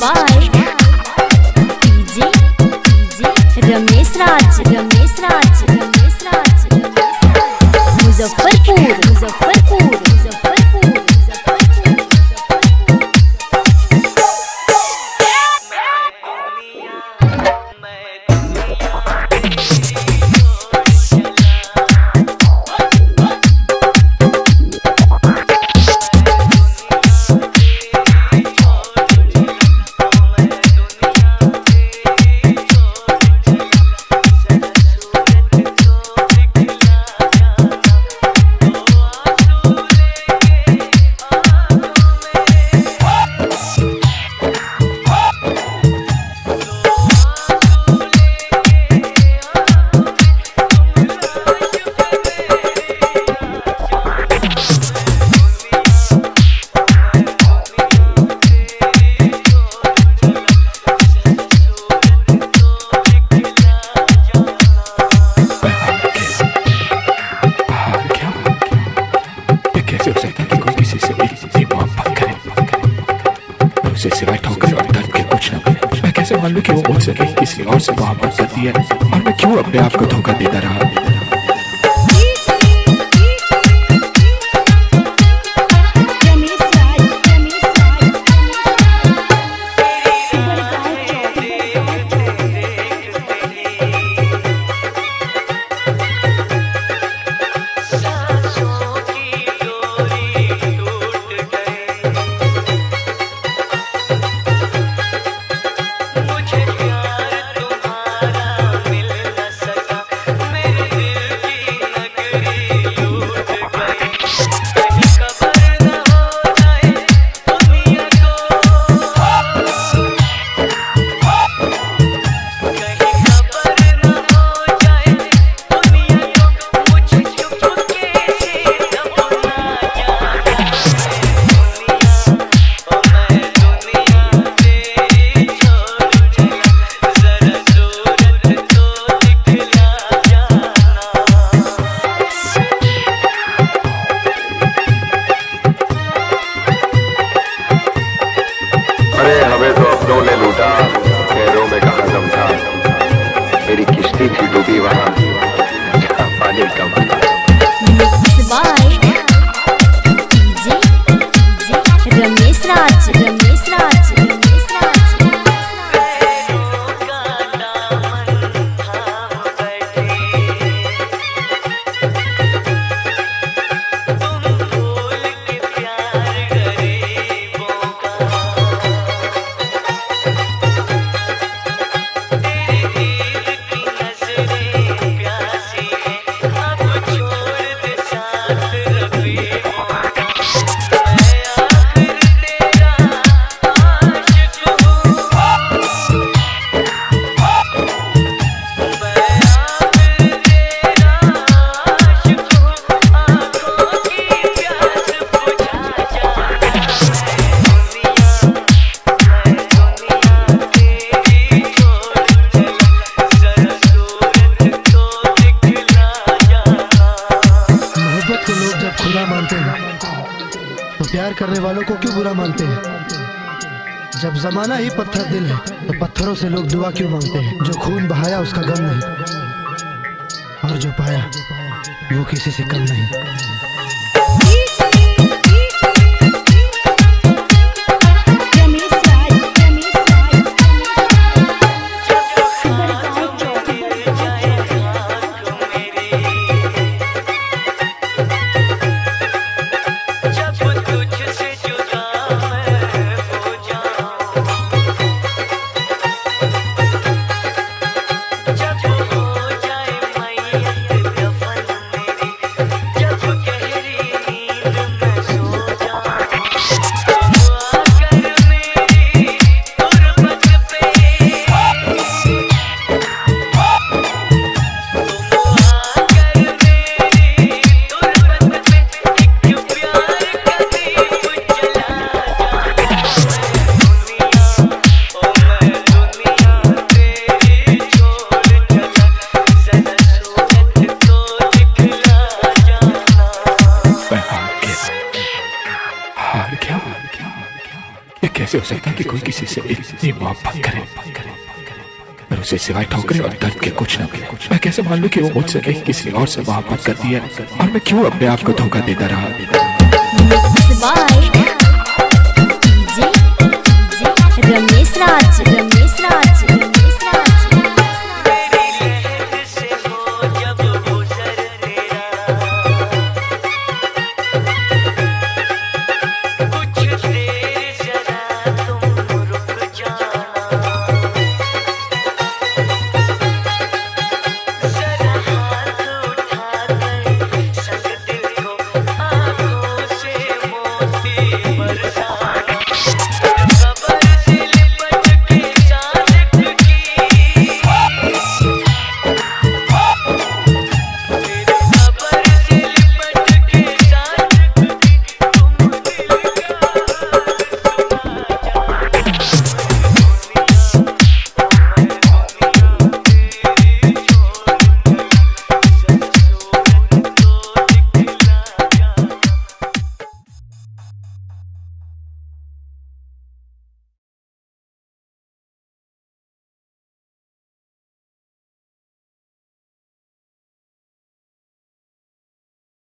Bye. करे मालूम क्यों वो मुझसे नहीं किसी और से मोहब्बत करती है? और मैं क्यों अपने आप को धोखा देता रहा? हमें तो अपनों ने लूटा पैरों में कहा था। मेरी किश्ती थी डूबी वहाँ। करने वालों को क्यों बुरा मानते हैं? जब जमाना ही पत्थर दिल है तो पत्थरों से लोग दुआ क्यों मांगते हैं? जो खून बहाया, उसका गम नहीं। और जो पाया, वो किसी से कम नहीं। जब हो कैसे हो सकता है कि कोई किसी से इतनी मोहब्बत करे? पर उसे सिवाय ठोकरे और दर्द के कुछ न मिले मैं कैसे मान लू की वो मुझसे नहीं किसी और से मोहब्बत करती है? और मैं क्यों अपने आप को धोखा देता रहा?